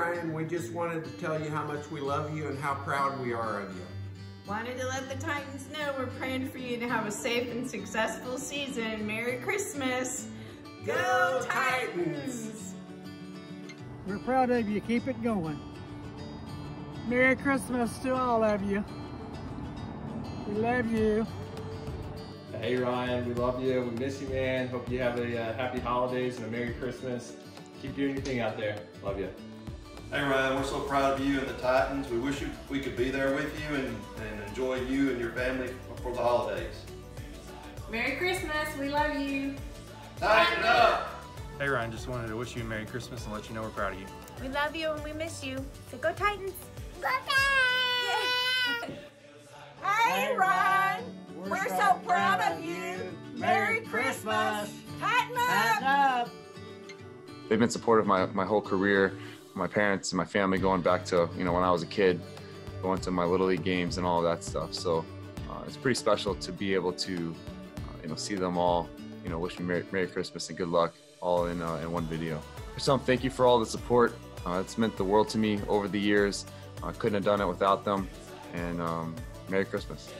Ryan. We just wanted to tell you how much we love you and how proud we are of you. Wanted to let the Titans know we're praying for you to have a safe and successful season. Merry Christmas. Go Titans! We're proud of you. Keep it going. Merry Christmas to all of you. We love you. Hey Ryan, we love you. We miss you, man. Hope you have a uh, happy holidays and a Merry Christmas. Keep doing your thing out there. Love you. Hey Ryan, we're so proud of you and the Titans. We wish you, we could be there with you and, and enjoy you and your family for the holidays. Merry Christmas. We love you. Titan Up! Hey Ryan, just wanted to wish you a Merry Christmas and let you know we're proud of you. We love you and we miss you. So go Titans. Go Titans! Hey, Ryan. We're so proud of you. Merry Christmas. Titan Up. up. They've been supportive my, my whole career, my parents and my family going back to, you know, when I was a kid, going to my Little League games and all that stuff. So uh, it's pretty special to be able to, uh, you know, see them all, you know, wish me Merry, Merry Christmas and good luck all in, uh, in one video. So thank you for all the support. Uh, it's meant the world to me over the years. I couldn't have done it without them. And um, Merry Christmas.